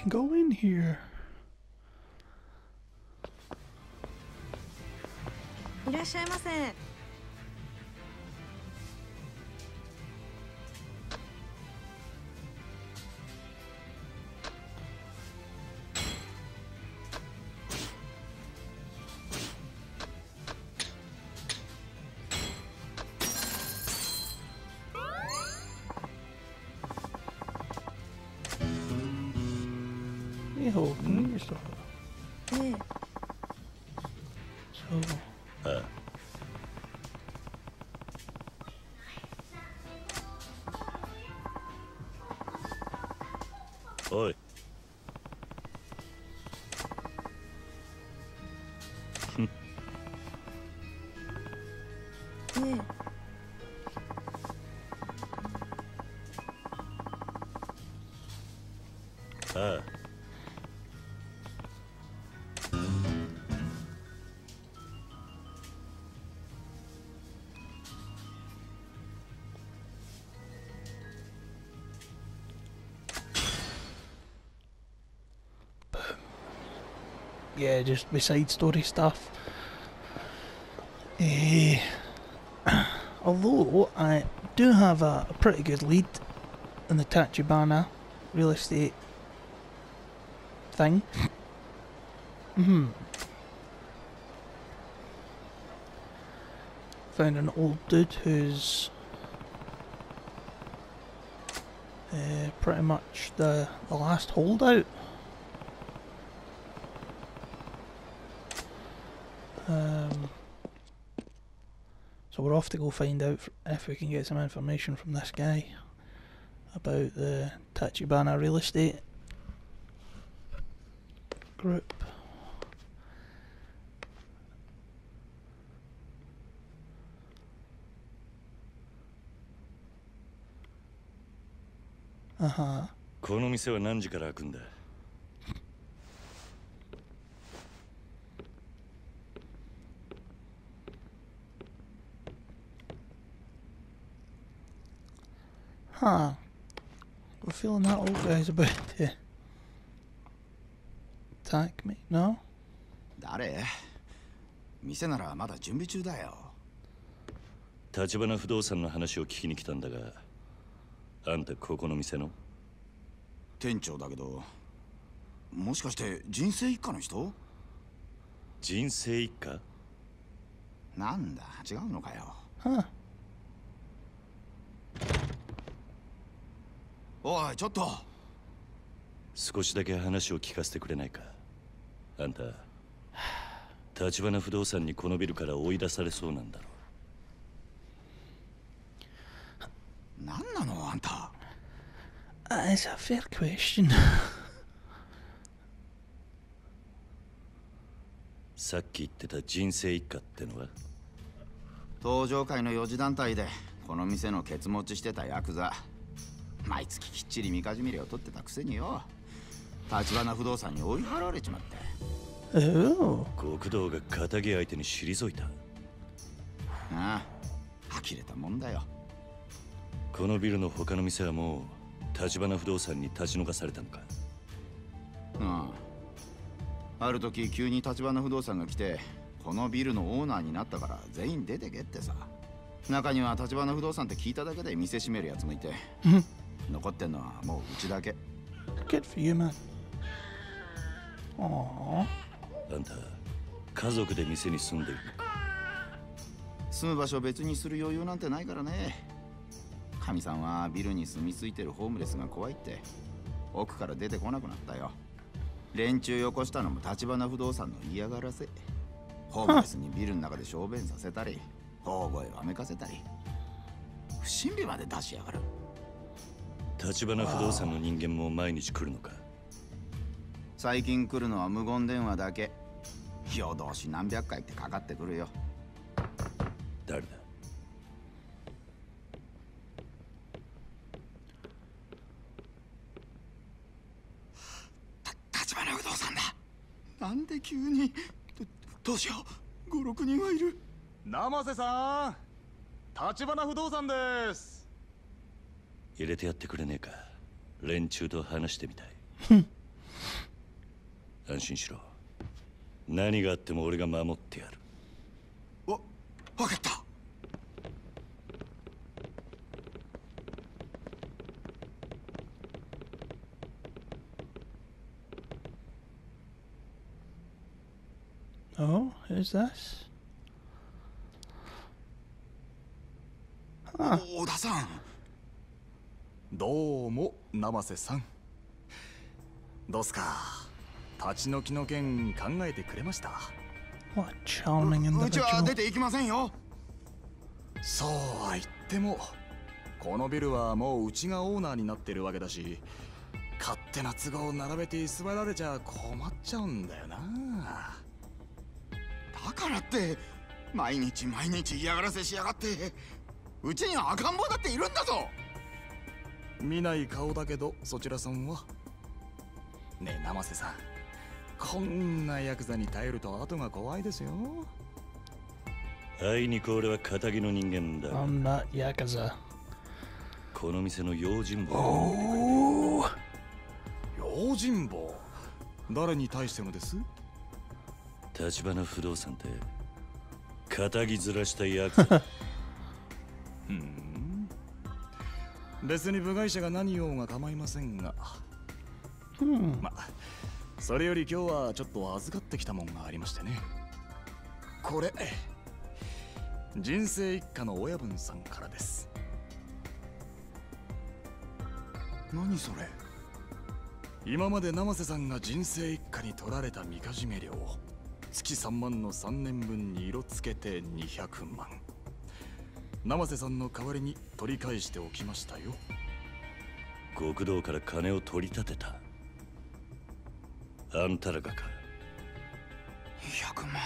Can go in here. いらっしゃい Yeah, just beside story stuff. Eh, although I do have a, a pretty good lead in the Tachibana real estate thing. hmm. Found an old dude who's uh, pretty much the, the last holdout. Um, so we're off to go find out f- if we can get some information from this guy about the Tachibana real estate group. Uh huh. この店は何時から開くんだ Huh. We're feeling that old guy's about to attack me. No? 誰？店ならまだ準備中だよ立花不動産の話を聞きに来たんだがあんたここの店の？店長だけどもしかして人生一家の人？人生一家？なんだ？違うのかよ Huh. おいちょっと。少しだけ話を聞かせてくれないか。あんた立花不動産にこのビルから追い出されそうなんだろ何なのあんた。That is a fair question. さっき言ってた人生一家ってのは？登場会の四次団体でこの店のケツ持ちしてたヤクザ毎月きっちりみかじめ料取ってたくせによ。立花不動産に追い払われちまって。oh. 極道が仇相手に退いたああ呆れたもんだよ。このビルの他の店はもう立花不動産に立ち退かされたのか？ああある時急に立花不動産が来てこのビルのオーナーになったから全員出てけってさ。中には立花不動産って聞いただけで店閉めるやつもいて残ってんのはもううちだけ。Good for you, man. Aww. あんた家族で店に住んでいる住む場所を別にする余裕なんてないからね。かみさんはビルに住み着いてるホームレスが怖いって奥から出てこなくなったよ。連中よこしたのも立花不動産の嫌がらせ。ホームレスにビルの中で小便させたり大声をあめかせたり。不審火まで出しやがる立花不動産の人間も毎日来るのか？最近来るのは無言電話だけ。夜通し何百回ってかかってくるよ。誰だ？立花不動産だ。なんで急に？どどうしよう？56人はいる。生瀬さん立花不動産です入れてやってくれねえか。連中と話してみたい。安心しろ。何があっても俺が守ってやる。わ分かった。Oh, who's this? 小田さんどうも生瀬さん。どうすか？立ち退きの件考えてくれました？What charming うちは.出ていきませんよ。そうは言ってもこのビルはもううちがオーナーになってるわけだし勝手な都合を並べて居座られちゃ困っちゃうんだよな。だからって毎日毎日嫌がらせしやがってうちには赤ん坊だっているんだぞ見ない顔だけどそちらさんは。ねえ生瀬さん。こんなヤクザに頼ると後が怖いですよ。あいにく俺は仇の人間だ。I'm not Yakuza. この店の用心棒。Oh, 用心棒？誰に対してのです？立花不動産って仇ずらしたやつ うん別に部外者が何言おうが構いませんが。hmm. まそれより今日はちょっと預かってきたもんがありましてね。これ人生一家の親分さんからです。何それ？今まで生瀬さんが人生一家に取られたみかじめ料月3万の3年分に色つけて200万生瀬さんの代わりに取り返しておきましたよ。極道から金を取り立てた。あんたらがか。200万。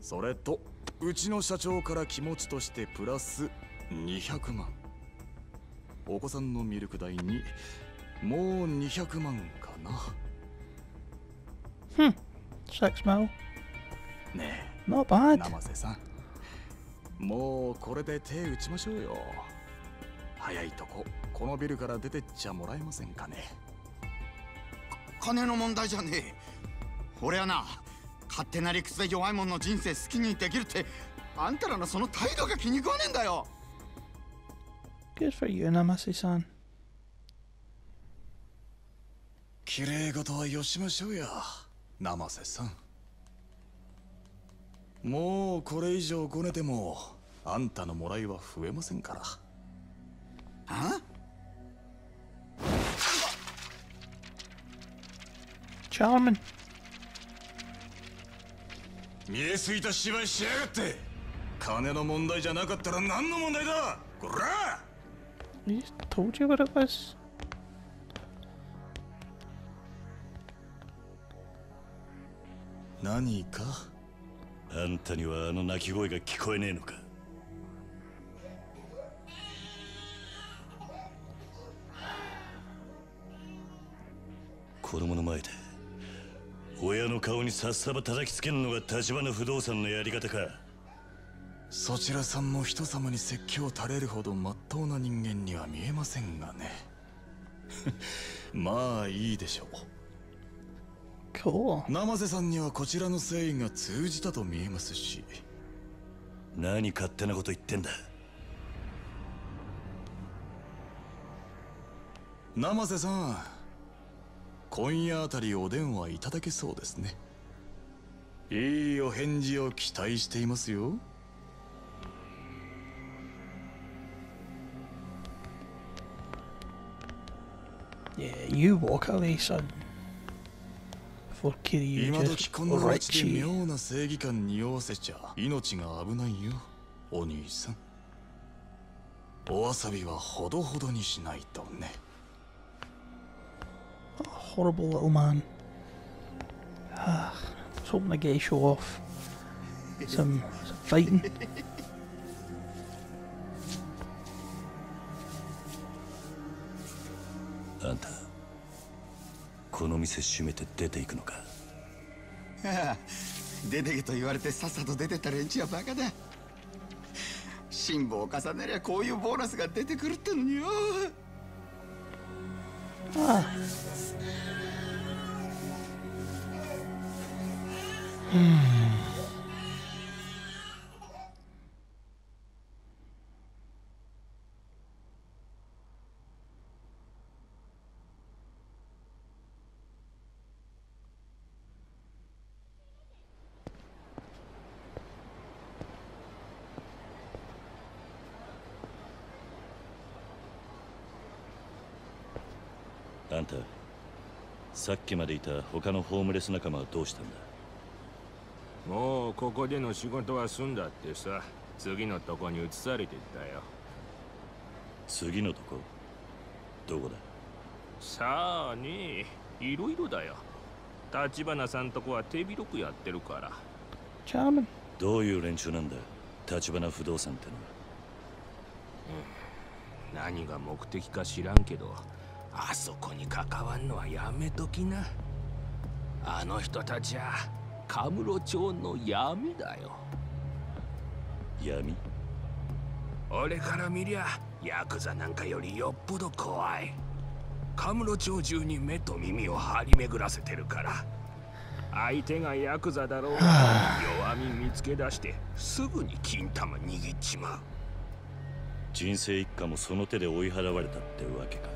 それとうちの社長から気持ちとしてプラス200万。お子さんのミルク代にもう200万かな。Six mil. ね Not え bad. 生瀬さんもうこれで手打ちましょうよ。早いとここのビルから出てっちゃもらえませんかね。金の問題じゃねえ。俺はな勝手な理屈で弱い者の人生好きにできるってあんたらのその態度が気に食わねえんだよ。Good for you, Namasi-san. 綺麗事はよしましょうや生瀬さんもうこれ以上ごねてもあんたのもらいは増えませんから。あ？Charming. 見えすぎた芝居しやがって。金の問題じゃなかったら何の問題だ？こら！just told you what it was. 何か？あんたにはあの鳴き声が聞こえねえのか？子供の前で親の顔にさっさば叩きつけるのが立花不動産のやり方か。そちらさんも人様に説教垂れるほど真っ当な人間には見えませんがね。まあいいでしょう。Cool. 生瀬さんにはこちらの誠意が通じたと見えますし。何勝手なこと言ってんだ。生瀬さん今夜あたりお電話いただけそうですね。いいお返事を期待していますよ。Yeah, you walk away, son. Before Kiryu 今 just 時こんな wrecks 街で you. 妙な正義感に匂わせちゃ命が危ないよお兄さんお遊びはほどほどにしないとね Horrible little man. Ah, I was hoping to get a show off. Some, some fighting. この店閉めて出ていくのか？ああ出てけと言われてさっさと出てった連中はバカだ。辛抱を重ねりゃこういうボーナスが出てくるってのによ。ああ。うん。た。さっきまでいた他のホームレス仲間はどうしたんだ？もうここでの仕事は済んだってさ。次のとこに移されてったよ。次のとこ？どこだ？さあねいろいろだよ。立花さんとこは手広くやってるから。Charming. どういう連中なんだ？立花不動産ってのは。何が目的か知らんけどあそこに関わんのはやめときな。あの人たちはカムロ町の闇だよ。闇？俺から見りゃヤクザなんかよりよっぽど怖い。カムロ町中に目と耳を張り巡らせてるから。相手がヤクザだろうが弱み見つけ出してすぐに金玉握っちまう。人生一家もその手で追い払われたってわけか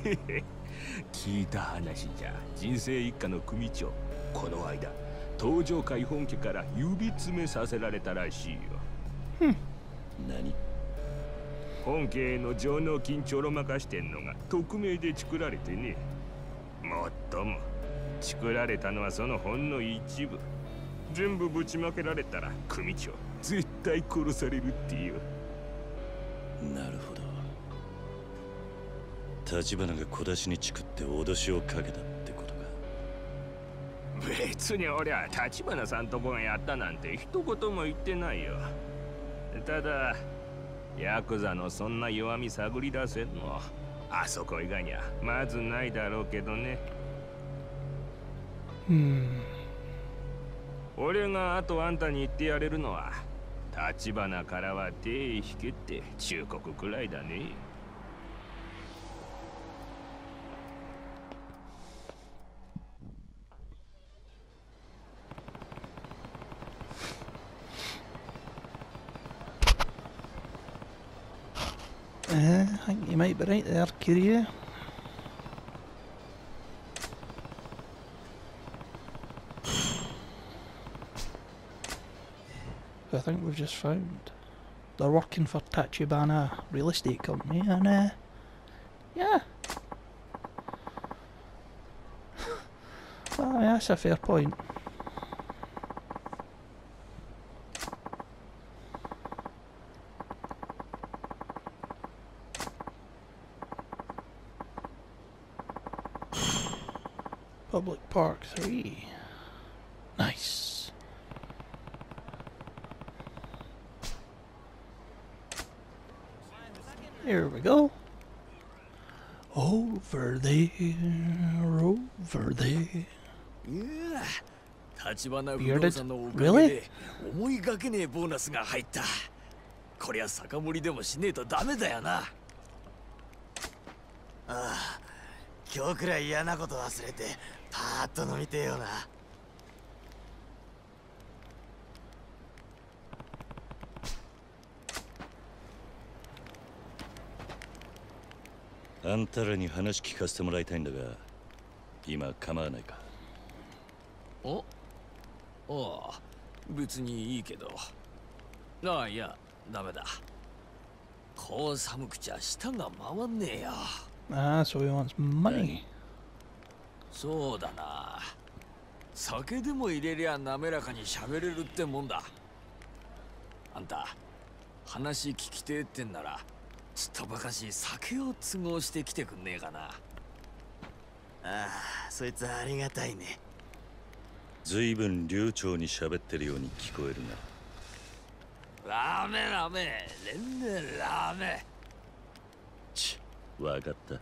聞いた話じゃ人生一家の組長この間東上会本家から指詰めさせられたらしいよ何？本家への上納金ちょろまかしてんのが匿名で作られてね。もっとも。作られたのはそのほんの一部。全部ぶちまけられたら組長絶対殺されるっていう。なるほど立花が小出しにチクって脅しをかけたってことか。別に俺は立花さんとこがやったなんて一言も言ってないよ。ただヤクザのそんな弱み探り出せんのあそこ以外にはまずないだろうけどね。Hmm. 俺があとあんたに言ってやれるのは立花からは手引けって忠告くらいだね think you might be right there, Kyrie. I think we've just found. They're working for Tachibana Real Estate Company, and uh, yeah. well, yeah, that's a fair point. Park 3. Nice. Here we go. Over there, over there. うわ立花不?動産のおかげ?で思いがけねえボーナスが入ったこりゃ酒盛りでもしねえとダメだよなああ今日くらい嫌なこと忘れてパーッと飲みてえよな。あんたらに話聞かせてもらいたいんだが今構わないか？お？ああ別にいいけど。ああいやダメだ。こう寒くちゃ舌が回んねえよ。Ah, so he wants money. そうだな。酒でも入れりゃ滑らかに喋れるってもんだ。あんた話聞きてえってんならちっとばかし酒を都合してきてくんねえかな。ああそいつありがたいね。随分流暢に喋ってるように聞こえるな。ラーメンラーメンレンネラーメちわかった。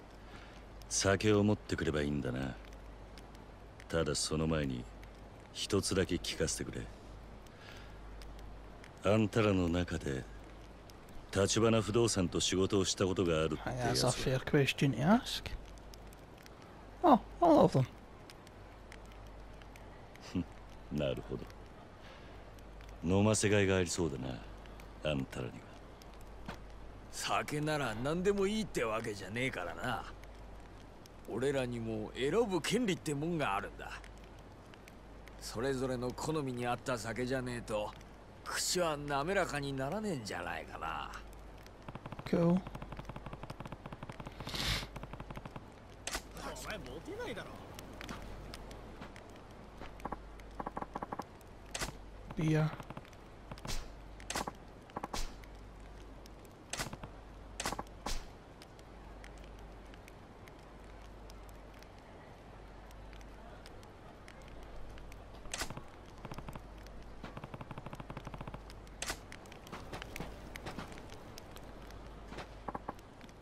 酒を持ってくればいいんだなただその前に一つだけ聞かせてくれ。あんたらの中で立花不動産と仕事をしたことがあるってや That's つ a は fair question to ask. Oh, all of them. なるほど。飲ませがいがありそうだなあんたらには。酒なら何でもいいってわけじゃねえからな俺らにも選ぶ権利ってもんがあるんだそれぞれの好みに合った酒じゃねえと口は滑らかにならねえんじゃないかな Cool. Beer.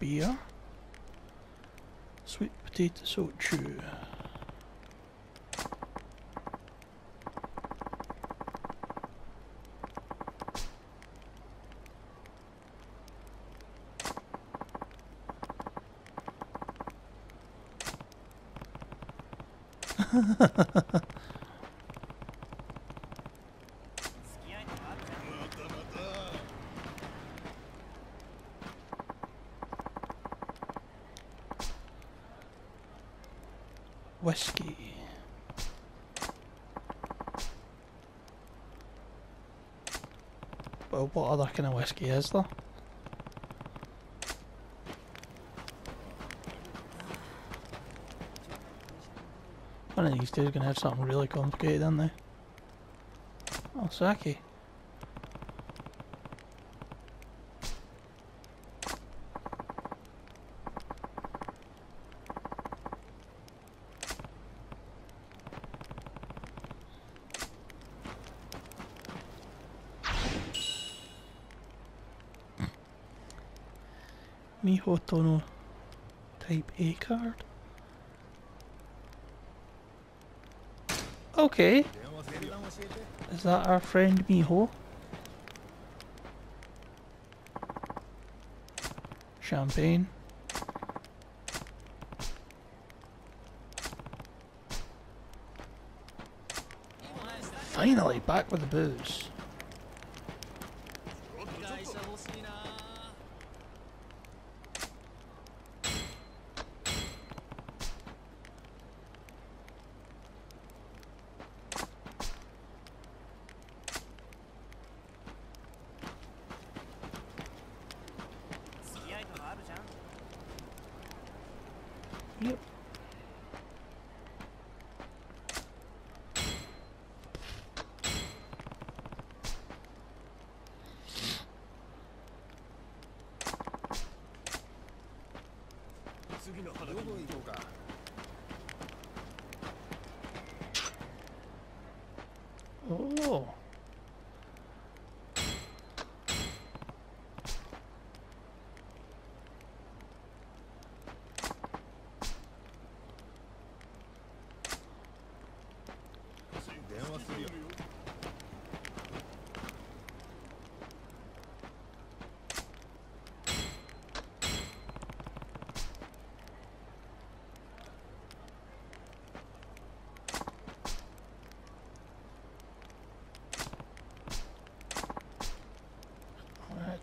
Beer. Sweet potato soju. Whiskey. Well, what other kind of whiskey is there? One of these days gonna have something really complicated, aren't they? Oh, sake. Tono Type A card. Okay. Is that our friend Miho? Champagne. Finally, back with the booze.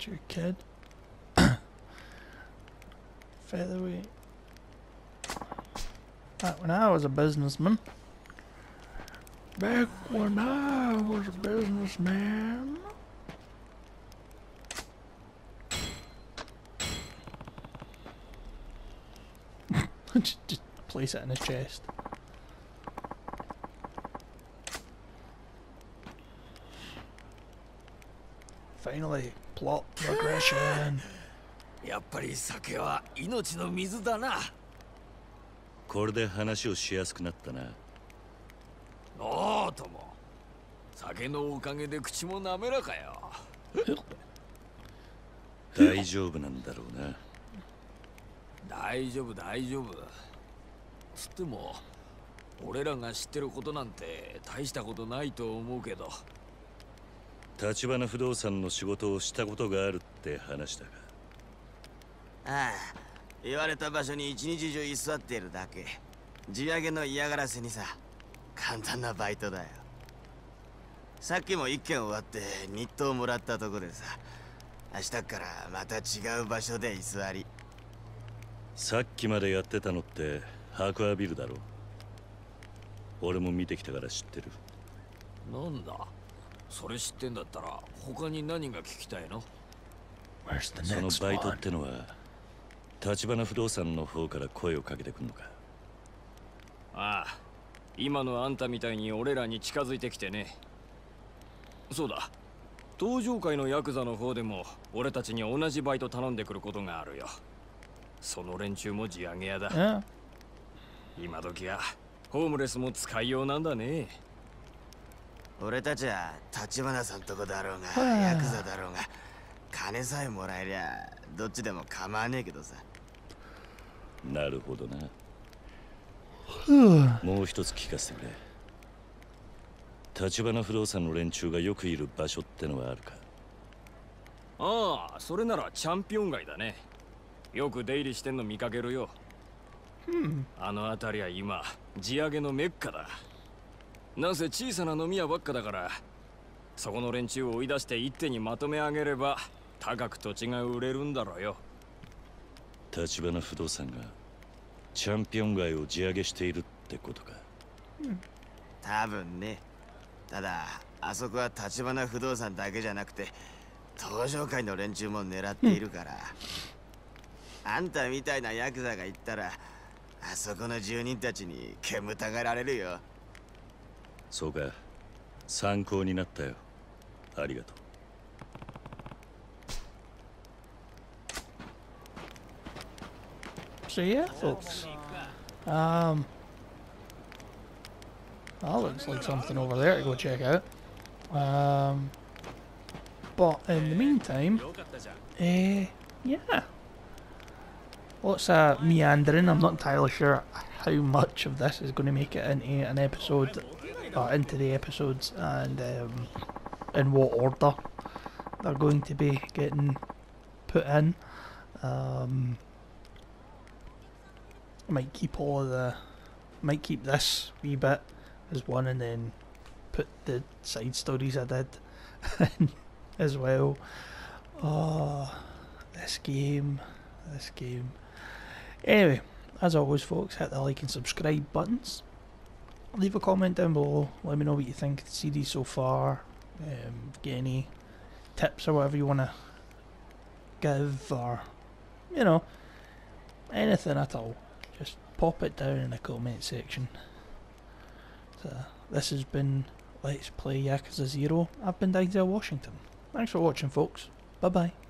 Your kid. Featherweight. Back when I was a businessman. Back when I was a businessman. just place it in his chest. Finally, plot progression. やっぱり酒は命の水だな。これで話をしやすくなったな。おうとも酒のおかげで口も滑らかよ。大丈夫なんだろうな。大丈夫大丈夫。つっても俺らが知ってることなんて大したことないと思うけど立花不動産の仕事をしたことがあるって話だが。ああ言われた場所に一日中居座っているだけ。地上げの嫌がらせにさ簡単なバイトだよ。さっきも一件終わって日当もらったとこでさ明日からまた違う場所で居座り。さっきまでやってたのってハクアビルだろ。俺も見てきたから知ってる。なんだ？それ知ってんだったら他に何が聞きたいの？そのバイトっ?てのは立花不動産の方から声をかけてくんのか？ああ今のあんたみたいに俺らに近づいてきてね。そうだ。登場界のヤクザの方でも俺たちに同じバイト頼んでくることがあるよ。その連中も地上げ屋だ.今時はホームレスも使いようなんだね俺たちは立花さんとこだろうはあがヤクザだろうが金さえもらえりゃどっちでも構わねえけどさ。なるほどな。もう一つ聞かせてくれ。立花不動産の連中がよくいる場所ってのはあるか？ああそれならチャンピオン街だね。よく出入りしてんの見かけるよ。あの辺りは今地上げのメッカだなんせ小さな飲み屋ばっかだからそこの連中を追い出して一手にまとめ上げれば高く土地が売れるんだろうよ。立花不動産がチャンピオン街を地上げしているってことか。多分ね。ただあそこは立花不動産だけじゃなくて登場界の連中も狙っているから、あんたみたいなヤクザが行ったらあそこの住人たちに煙たがられるよそうか参考になったよありがとう So yeah, folks. Um, that looks like something over there to go check out. Um, but in the meantime, eh, yeah. Lots of meandering. I'm not entirely sure how much of this is going to make it into an episode, uh, into the episodes, and um, in what order they're going to be getting put in. Um, I might keep all of the might keep this wee bit as one and then put the side stories I did as well. Oh this game. This game. Anyway, as always folks, hit the like and subscribe buttons. Leave a comment down below, let me know what you think of the series so far. Um, get any tips or whatever you wanna give or you know anything at all just pop it down in the comment section. So this has been Let's Play Yakuza Zero. I've been Denzel Washington. Thanks for watching folks. Bye bye.